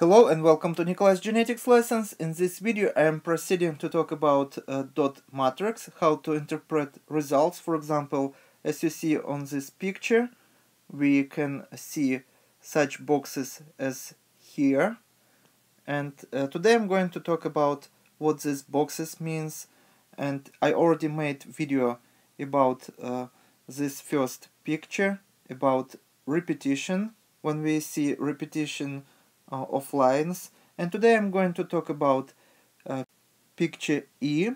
Hello and welcome to Nikolay's Genetics Lessons. In this video I am proceeding to talk about uh, dot matrix, how to interpret results. For example, as you see on this picture, we can see such boxes as here. And uh, today I'm going to talk about what these boxes means. And I already made video about uh, this first picture, about repetition. When we see repetition uh, of lines. And today I'm going to talk about uh, picture E.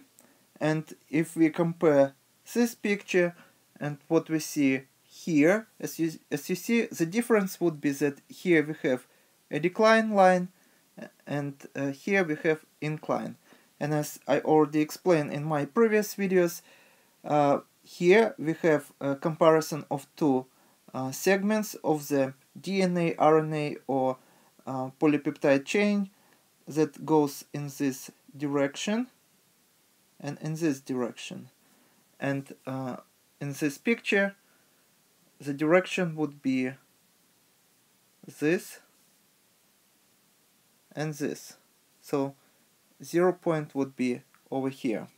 And if we compare this picture and what we see here as you, as you see the difference would be that here we have a decline line and uh, here we have incline. And as I already explained in my previous videos uh, here we have a comparison of two uh, segments of the DNA, RNA or uh, polypeptide chain that goes in this direction and in this direction. And uh, in this picture the direction would be this and this. So zero point would be over here.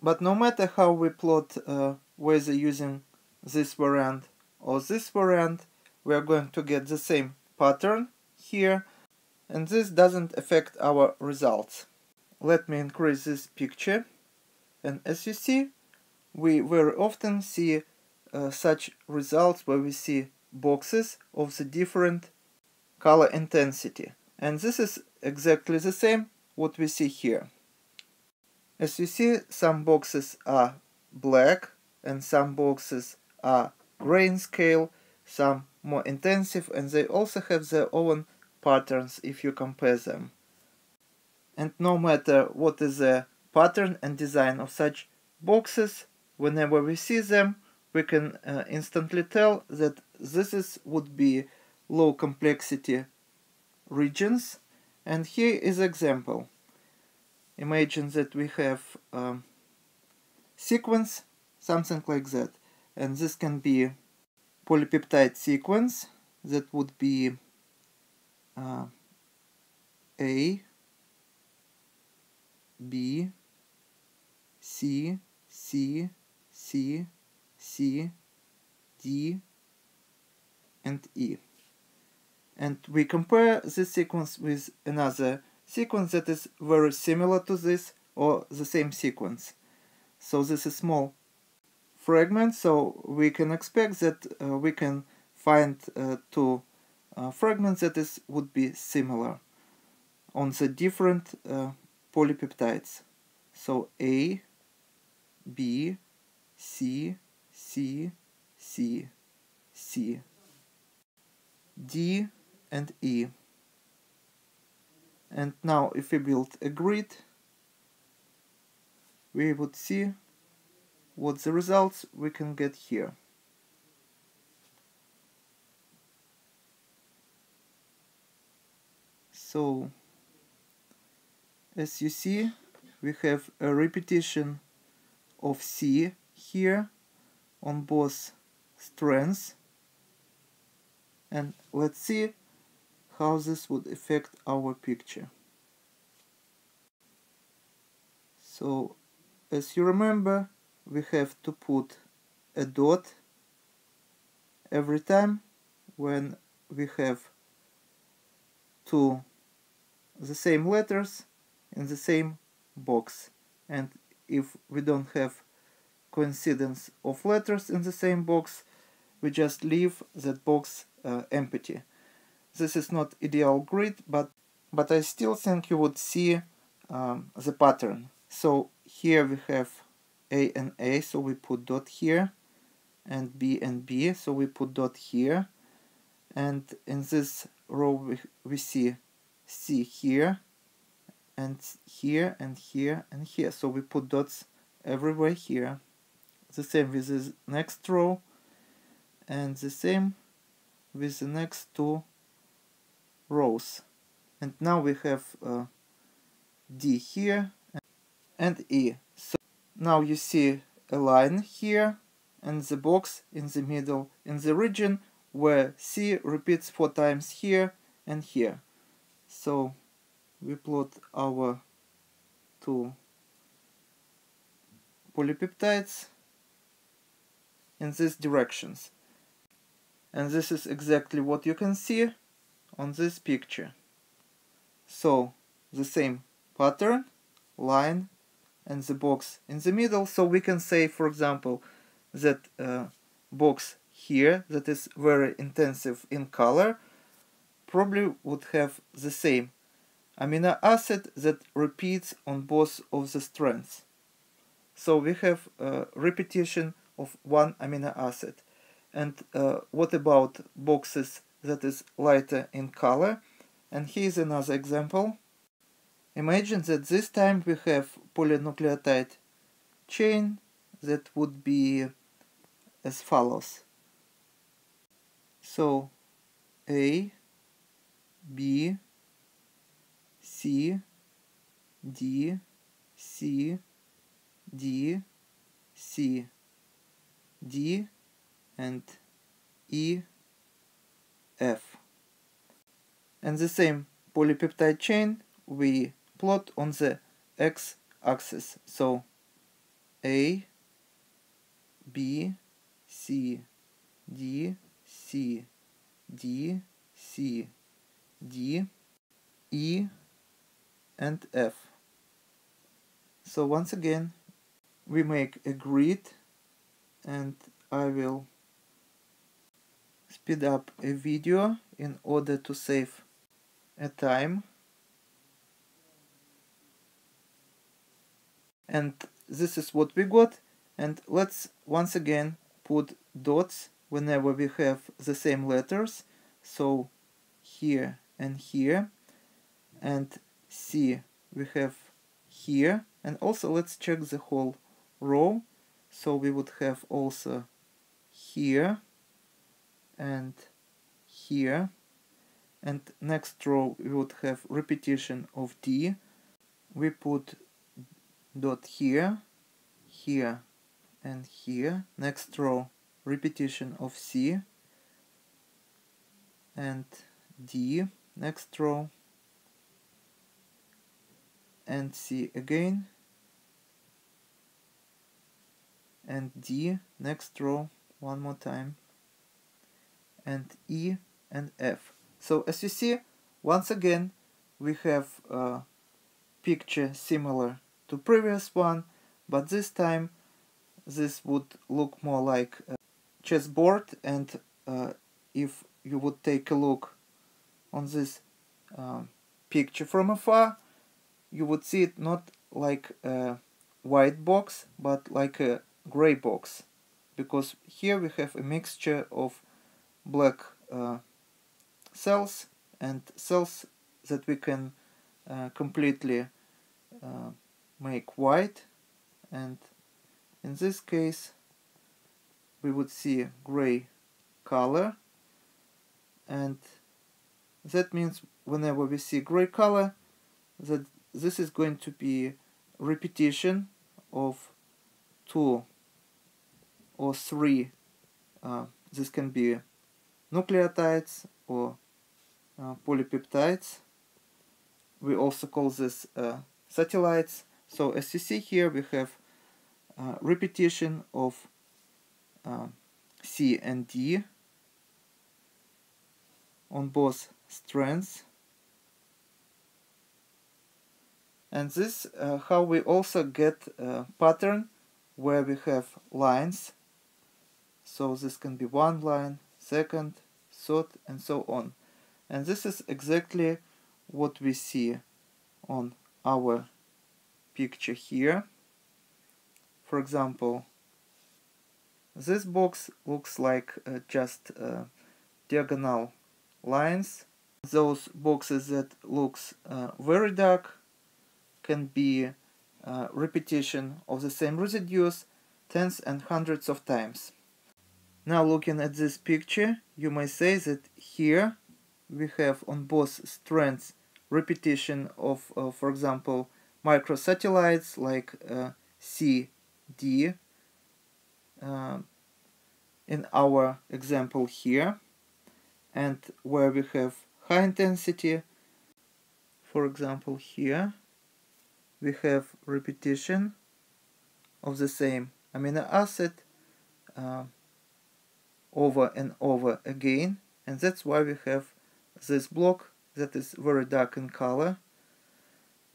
But no matter how we plot uh, whether using this variant or this variant we are going to get the same pattern here and this doesn't affect our results. Let me increase this picture and as you see we very often see uh, such results where we see boxes of the different color intensity and this is exactly the same what we see here. As you see some boxes are black and some boxes are grayscale, some more intensive and they also have their own patterns if you compare them. And no matter what is the pattern and design of such boxes, whenever we see them, we can uh, instantly tell that this is would be low complexity regions. And here is example. Imagine that we have um, sequence, something like that. And this can be polypeptide sequence that would be uh, A, B, C, C, C, C, D, and E. And we compare this sequence with another sequence that is very similar to this or the same sequence. So this is small fragment, so we can expect that uh, we can find uh, two uh, fragments that is would be similar on the different uh, polypeptides. So A, B, C, C, C, C, D, and E. And now if we build a grid, we would see what the results we can get here. So as you see we have a repetition of C here on both strands. And let's see how this would affect our picture. So as you remember we have to put a dot every time when we have two the same letters in the same box. And if we don't have coincidence of letters in the same box we just leave that box uh, empty. This is not ideal grid but but I still think you would see um, the pattern. So here we have A and A so we put dot here and B and B so we put dot here. And in this row we, we see C here and here and here and here. So we put dots everywhere here. The same with the next row and the same with the next two rows. And now we have uh, D here and E. So now you see a line here and the box in the middle in the region where C repeats four times here and here So we plot our two polypeptides in these directions. And this is exactly what you can see on this picture. So the same pattern, line, and the box in the middle. So we can say, for example, that uh, box here that is very intensive in color probably would have the same amino acid that repeats on both of the strands. So we have a repetition of one amino acid. And uh, what about boxes that is lighter in color? And here's another example. Imagine that this time we have polynucleotide chain that would be as follows. So A, B, C, D, C, D, C, D, and E, F. And the same polypeptide chain we plot on the x-axis. So A, B, C, D, C, D, C, D, E, and F. So once again, we make a grid and I will speed up a video in order to save a time. And this is what we got. And let's once again put dots whenever we have the same letters. So here and here. And C we have here. And also let's check the whole row. So we would have also here and here and next row we would have repetition of D we put dot here here and here next row repetition of C and D next row. And C again. And D next row one more time. And E and F. So as you see once again we have a picture similar to previous one but this time this would look more like a chessboard and uh, if you would take a look on this uh, picture from afar you would see it not like a white box but like a gray box. Because here we have a mixture of black uh, cells and cells that we can uh, completely uh, make white. And in this case we would see gray color. And that means whenever we see gray color that this is going to be repetition of two or three uh, this can be nucleotides or uh, polypeptides. We also call this uh, satellites. So as you see here we have uh, repetition of uh, C and D on both strands and this uh, how we also get a pattern where we have lines. So this can be one line second third and so on. And this is exactly what we see on our picture here. For example this box looks like uh, just uh, diagonal lines those boxes that looks uh, very dark can be uh, repetition of the same residues tens and hundreds of times. Now looking at this picture, you may say that here we have on both strands repetition of, uh, for example, microsatellites like uh, C, D uh, in our example here and where we have high intensity. For example here we have repetition of the same amino acid uh, over and over again. And that's why we have this block that is very dark in color.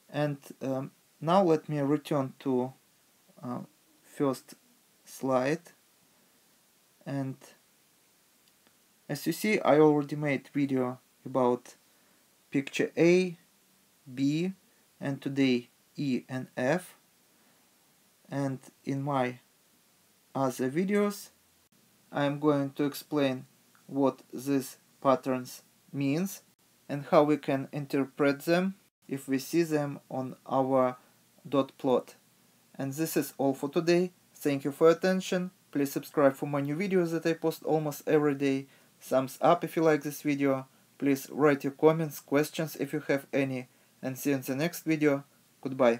And um, now let me return to uh, first slide. And as you see I already made video about picture A, B and today E and F and in my other videos I am going to explain what these patterns means and how we can interpret them if we see them on our dot plot. And this is all for today. Thank you for attention. Please subscribe for my new videos that I post almost every day. Thumbs up if you like this video. Please write your comments, questions if you have any. And see you in the next video. Goodbye.